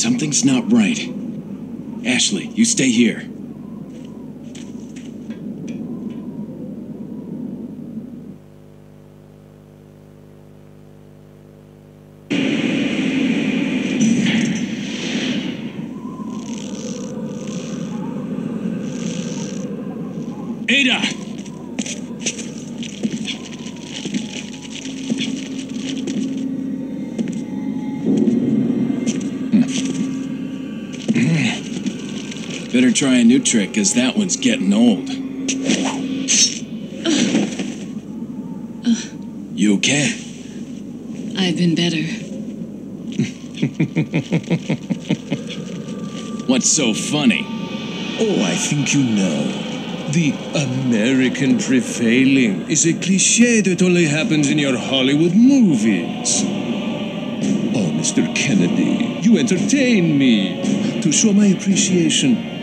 Something's not right. Ashley, you stay here. Ada! Better try a new trick, cause that one's getting old. You okay? I've been better. What's so funny? Oh, I think you know. The American prevailing is a cliche that only happens in your Hollywood movies. Oh, Mr. Kennedy, you entertain me. To show my appreciation,